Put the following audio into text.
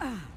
Ah.